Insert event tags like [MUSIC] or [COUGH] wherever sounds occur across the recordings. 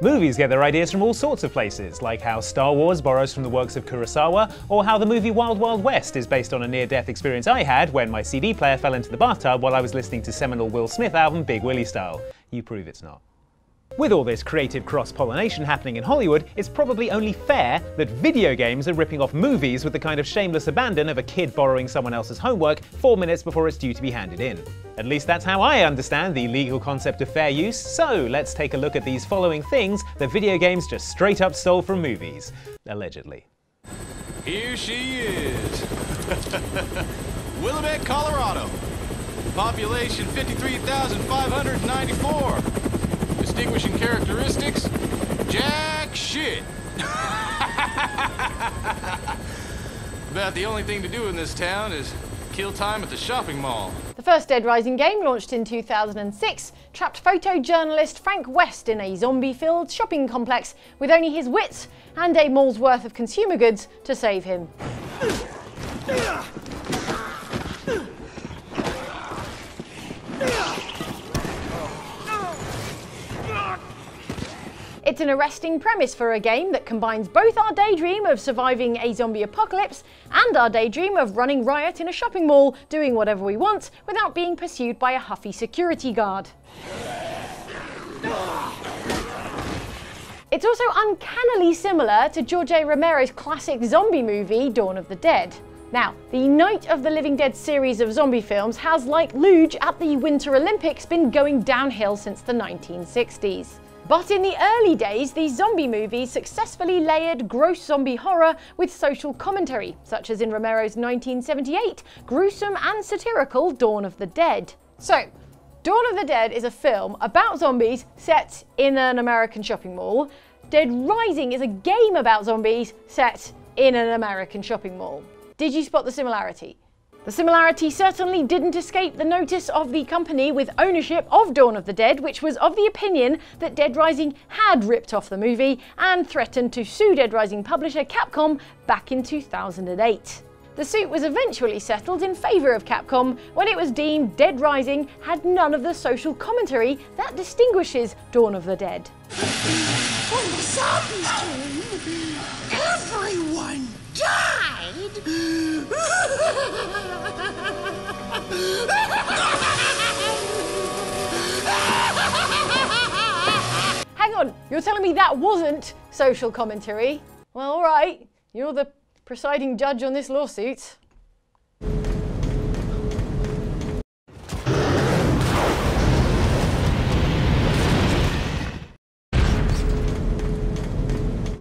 Movies get their ideas from all sorts of places, like how Star Wars borrows from the works of Kurosawa, or how the movie Wild Wild West is based on a near death experience I had when my CD player fell into the bathtub while I was listening to seminal Will Smith album Big Willie Style. You prove it's not. With all this creative cross-pollination happening in Hollywood, it's probably only fair that video games are ripping off movies with the kind of shameless abandon of a kid borrowing someone else's homework four minutes before it's due to be handed in. At least that's how I understand the legal concept of fair use, so let's take a look at these following things that video games just straight up stole from movies. Allegedly. Here she is. [LAUGHS] Willamette, Colorado. Population 53,594. Distinguishing characteristics? Jack shit. About the only thing to do in this town is kill time at the shopping mall. The first Dead Rising game, launched in 2006, trapped photojournalist Frank West in a zombie-filled shopping complex with only his wits and a mall's worth of consumer goods to save him. It's an arresting premise for a game that combines both our daydream of surviving a zombie apocalypse and our daydream of running riot in a shopping mall, doing whatever we want without being pursued by a huffy security guard. It's also uncannily similar to George A. Romero's classic zombie movie, Dawn of the Dead. Now, the Night of the Living Dead series of zombie films has, like Luge at the Winter Olympics, been going downhill since the 1960s. But in the early days, these zombie movies successfully layered gross zombie horror with social commentary, such as in Romero's 1978 gruesome and satirical Dawn of the Dead. So, Dawn of the Dead is a film about zombies set in an American shopping mall. Dead Rising is a game about zombies set in an American shopping mall. Did you spot the similarity? The similarity certainly didn't escape the notice of the company with ownership of Dawn of the Dead, which was of the opinion that Dead Rising had ripped off the movie and threatened to sue Dead Rising publisher Capcom back in 2008. The suit was eventually settled in favour of Capcom when it was deemed Dead Rising had none of the social commentary that distinguishes Dawn of the Dead. When the zombies everyone [LAUGHS] Hang on, you're telling me that wasn't social commentary? Well, alright, you're the presiding judge on this lawsuit.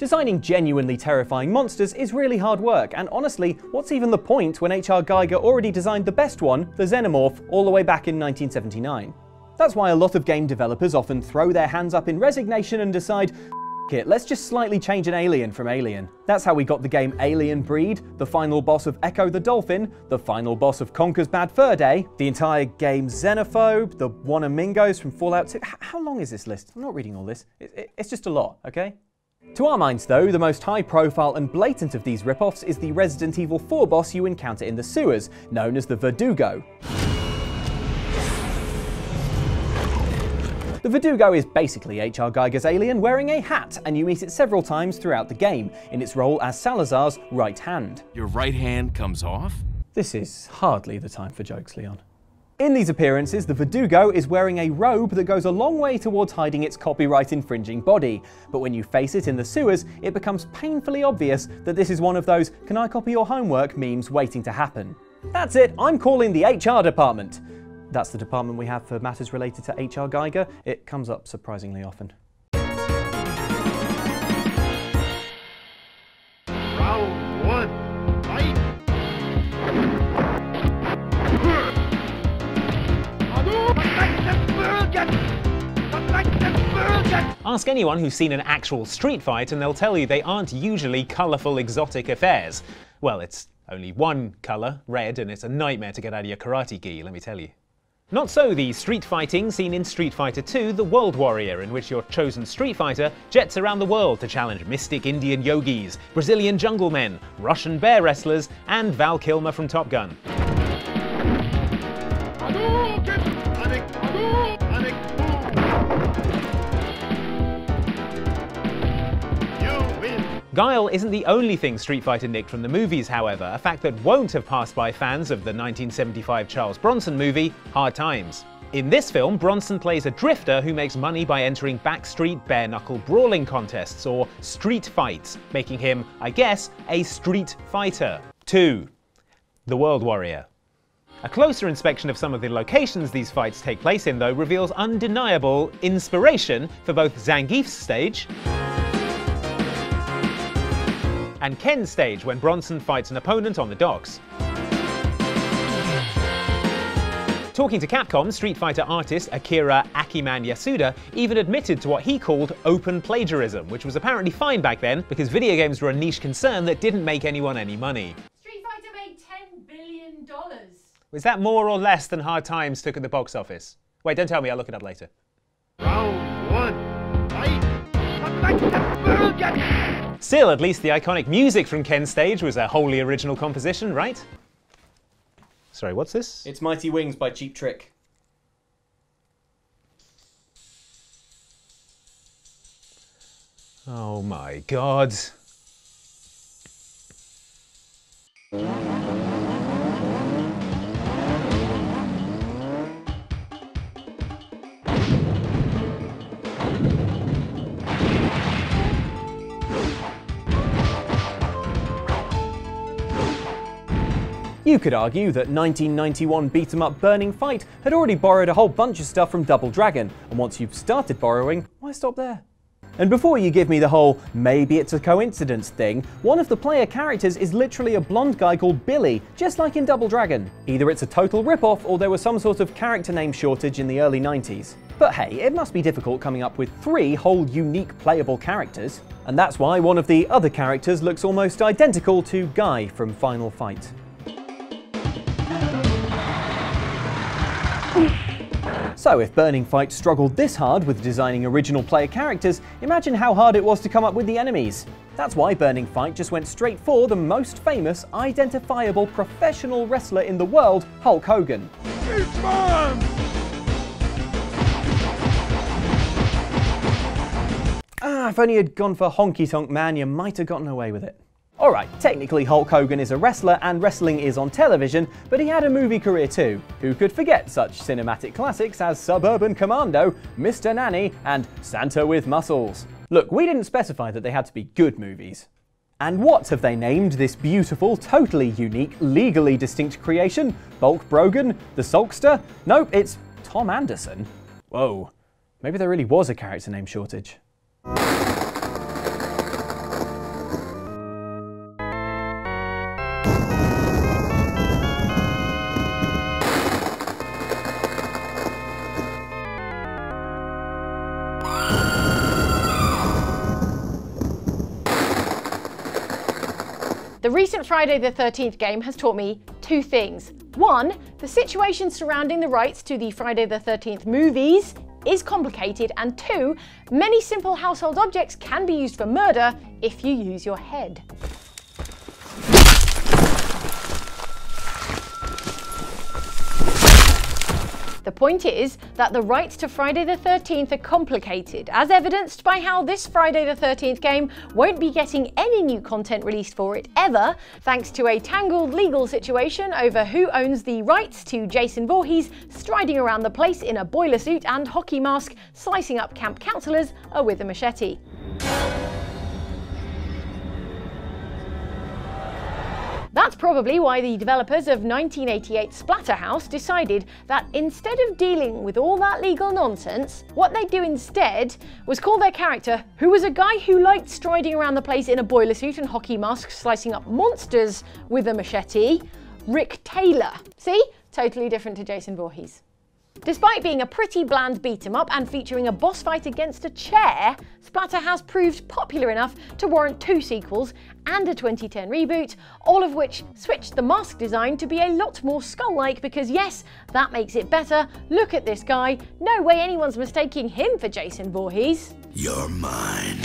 Designing genuinely terrifying monsters is really hard work, and honestly, what's even the point when H.R. Giger already designed the best one, the Xenomorph, all the way back in 1979? That's why a lot of game developers often throw their hands up in resignation and decide, it, let's just slightly change an alien from Alien. That's how we got the game Alien Breed, the final boss of Ecco the Dolphin, the final boss of Conker's Bad Fur Day, the entire game Xenophobe, the Wanamingos from Fallout 2. H how long is this list? I'm not reading all this. It, it, it's just a lot, okay? To our minds though, the most high profile and blatant of these rip-offs is the Resident Evil 4 boss you encounter in the sewers, known as the Verdugo. The Verdugo is basically H.R. Giger's alien wearing a hat, and you meet it several times throughout the game, in its role as Salazar's right hand. Your right hand comes off? This is hardly the time for jokes, Leon. In these appearances, the Verdugo is wearing a robe that goes a long way towards hiding its copyright infringing body, but when you face it in the sewers, it becomes painfully obvious that this is one of those can I copy your homework memes waiting to happen. That's it, I'm calling the HR department. That's the department we have for matters related to HR Giger. It comes up surprisingly often. Ask anyone who's seen an actual street fight and they'll tell you they aren't usually colourful exotic affairs. Well, it's only one colour, red, and it's a nightmare to get out of your karate gi, let me tell you. Not so the street fighting seen in Street Fighter II The World Warrior, in which your chosen street fighter jets around the world to challenge mystic Indian yogis, Brazilian jungle men, Russian bear wrestlers, and Val Kilmer from Top Gun. Guile isn't the only thing Street Fighter nicked from the movies, however, a fact that won't have passed by fans of the 1975 Charles Bronson movie, Hard Times. In this film, Bronson plays a drifter who makes money by entering backstreet bare knuckle brawling contests, or street fights, making him, I guess, a street fighter. 2. The World Warrior. A closer inspection of some of the locations these fights take place in, though, reveals undeniable inspiration for both Zangief's stage and Ken's stage when Bronson fights an opponent on the docks. Talking to Capcom, Street Fighter artist Akira Akiman Yasuda even admitted to what he called open plagiarism, which was apparently fine back then because video games were a niche concern that didn't make anyone any money. Street Fighter made $10 billion. Was that more or less than Hard Times took at the box office? Wait, don't tell me, I'll look it up later. Round one, Still, at least the iconic music from Ken's stage was a wholly original composition, right? Sorry, what's this? It's Mighty Wings by Cheap Trick. Oh my god. You could argue that 1991 beat 'em up Burning Fight had already borrowed a whole bunch of stuff from Double Dragon, and once you've started borrowing, why stop there? And before you give me the whole maybe it's a coincidence thing, one of the player characters is literally a blonde guy called Billy, just like in Double Dragon. Either it's a total rip-off or there was some sort of character name shortage in the early 90s. But hey, it must be difficult coming up with three whole unique playable characters. And that's why one of the other characters looks almost identical to Guy from Final Fight. So if Burning Fight struggled this hard with designing original player characters, imagine how hard it was to come up with the enemies. That's why Burning Fight just went straight for the most famous, identifiable professional wrestler in the world, Hulk Hogan. Ah, if only you'd gone for Honky Tonk Man, you might have gotten away with it. Alright, technically Hulk Hogan is a wrestler and wrestling is on television, but he had a movie career too. Who could forget such cinematic classics as Suburban Commando, Mr. Nanny, and Santa with Muscles? Look, we didn't specify that they had to be good movies. And what have they named this beautiful, totally unique, legally distinct creation? Bulk Brogan? The Sulkster? Nope, it's Tom Anderson. Whoa, maybe there really was a character name shortage. The recent Friday the 13th game has taught me two things. One, the situation surrounding the rights to the Friday the 13th movies is complicated, and two, many simple household objects can be used for murder if you use your head. Point is that the rights to Friday the 13th are complicated, as evidenced by how this Friday the 13th game won't be getting any new content released for it ever, thanks to a tangled legal situation over who owns the rights to Jason Voorhees striding around the place in a boiler suit and hockey mask, slicing up camp counselors with a machete. That's probably why the developers of 1988 Splatterhouse decided that instead of dealing with all that legal nonsense, what they'd do instead was call their character, who was a guy who liked striding around the place in a boiler suit and hockey mask, slicing up monsters with a machete, Rick Taylor. See? Totally different to Jason Voorhees. Despite being a pretty bland beat 'em up and featuring a boss fight against a chair, Splatterhouse proved popular enough to warrant two sequels and a 2010 reboot, all of which switched the mask design to be a lot more skull-like because yes, that makes it better. Look at this guy. No way anyone's mistaking him for Jason Voorhees. You're mine.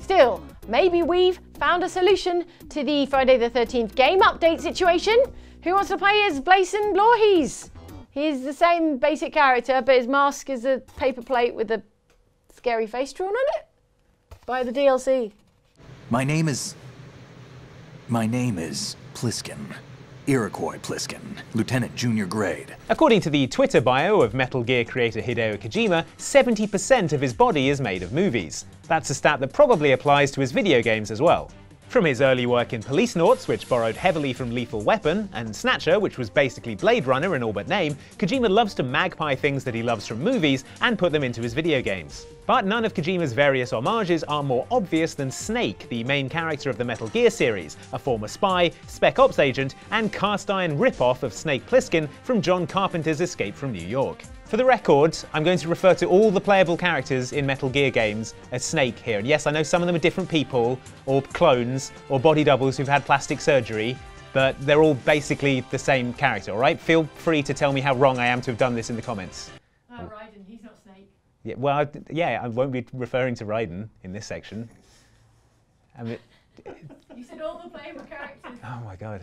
Still, maybe we've found a solution to the Friday the 13th game update situation. Who wants to play as Blason Voorhees? He's the same basic character, but his mask is a paper plate with a scary face drawn on it. Buy the DLC. My name is. My name is Pliskin. Iroquois Pliskin, Lieutenant Junior Grade. According to the Twitter bio of Metal Gear creator Hideo Kojima, 70% of his body is made of movies. That's a stat that probably applies to his video games as well. From his early work in Policenauts, which borrowed heavily from Lethal Weapon, and Snatcher, which was basically Blade Runner in all but name, Kojima loves to magpie things that he loves from movies and put them into his video games. But none of Kojima's various homages are more obvious than Snake, the main character of the Metal Gear series, a former spy, Spec Ops agent, and cast iron ripoff of Snake Plissken from John Carpenter's Escape from New York. For the record, I'm going to refer to all the playable characters in Metal Gear games as Snake here. And yes, I know some of them are different people, or clones, or body doubles who've had plastic surgery, but they're all basically the same character, alright? Feel free to tell me how wrong I am to have done this in the comments. Oh, Raiden, he's not Snake. Yeah, well, I- yeah, I won't be referring to Raiden in this section. I mean, You said all the playable characters. oh my god.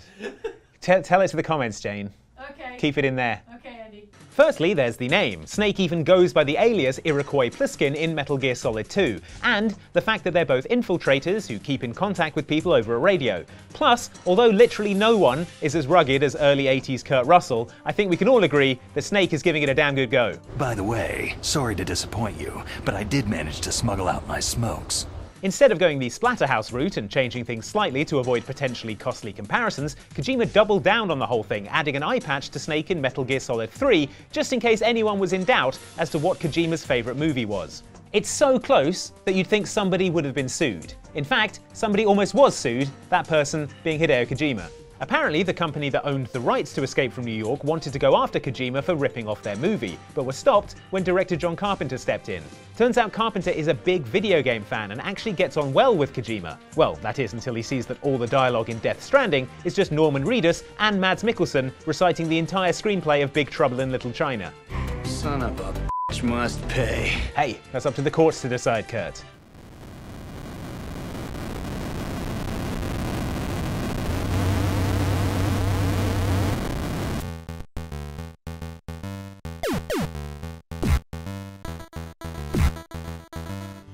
Tell, tell it to the comments, Jane. Okay. Keep it in there. Okay, Andy. Firstly, there's the name. Snake even goes by the alias Iroquois Pliskin in Metal Gear Solid 2, and the fact that they're both infiltrators who keep in contact with people over a radio. Plus, although literally no one is as rugged as early 80s Kurt Russell, I think we can all agree that Snake is giving it a damn good go. By the way, sorry to disappoint you, but I did manage to smuggle out my smokes. Instead of going the Splatterhouse route and changing things slightly to avoid potentially costly comparisons, Kojima doubled down on the whole thing, adding an eye patch to Snake in Metal Gear Solid 3, just in case anyone was in doubt as to what Kojima's favourite movie was. It's so close that you'd think somebody would have been sued. In fact, somebody almost was sued, that person being Hideo Kojima. Apparently, the company that owned the rights to Escape from New York wanted to go after Kojima for ripping off their movie, but were stopped when director John Carpenter stepped in. Turns out Carpenter is a big video game fan and actually gets on well with Kojima. Well, that is until he sees that all the dialogue in Death Stranding is just Norman Reedus and Mads Mikkelsen reciting the entire screenplay of Big Trouble in Little China. Son of a bitch must pay. Hey, that's up to the courts to decide, Kurt.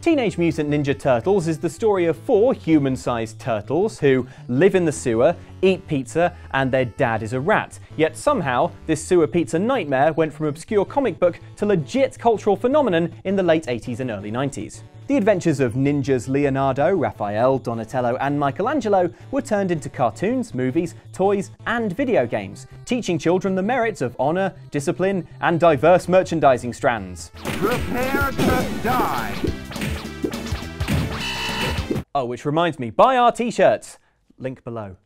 Teenage Mutant Ninja Turtles is the story of four human sized turtles who live in the sewer, eat pizza, and their dad is a rat. Yet somehow, this sewer pizza nightmare went from obscure comic book to legit cultural phenomenon in the late 80s and early 90s. The adventures of ninjas Leonardo, Raphael, Donatello, and Michelangelo were turned into cartoons, movies, toys, and video games, teaching children the merits of honor, discipline, and diverse merchandising strands. Prepare to die. Oh, which reminds me, buy our t-shirts! Link below.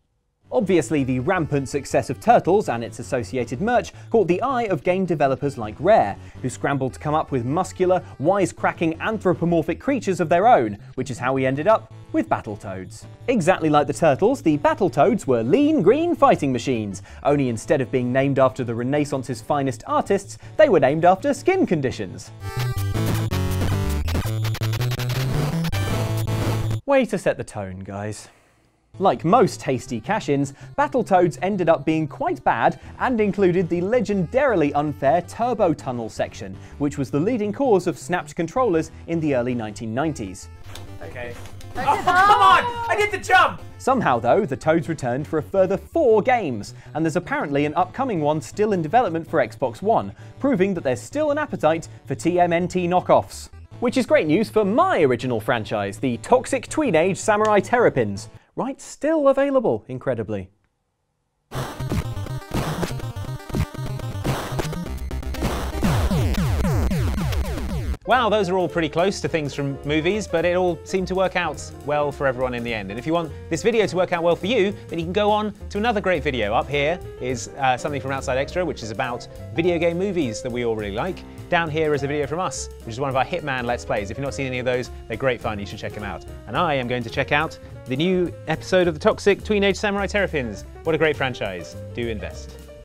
Obviously, the rampant success of Turtles and its associated merch caught the eye of game developers like Rare, who scrambled to come up with muscular, wisecracking anthropomorphic creatures of their own, which is how we ended up with Battletoads. Exactly like the Turtles, the Battletoads were lean, green fighting machines, only instead of being named after the Renaissance's finest artists, they were named after skin conditions. Way to set the tone, guys. Like most hasty cash ins, Battletoads ended up being quite bad and included the legendarily unfair Turbo Tunnel section, which was the leading cause of snapped controllers in the early 1990s. Okay. Oh, come on! I did the jump! Somehow, though, the Toads returned for a further four games, and there's apparently an upcoming one still in development for Xbox One, proving that there's still an appetite for TMNT knockoffs. Which is great news for my original franchise, the Toxic Tweenage Samurai Terrapins. Right, still available, incredibly. Wow, those are all pretty close to things from movies, but it all seemed to work out well for everyone in the end. And if you want this video to work out well for you, then you can go on to another great video. Up here is uh, something from Outside Extra, which is about video game movies that we all really like. Down here is a video from us, which is one of our Hitman Let's Plays. If you've not seen any of those, they're great fun, you should check them out. And I am going to check out the new episode of the Toxic Teenage Samurai Terrapins. What a great franchise. Do invest.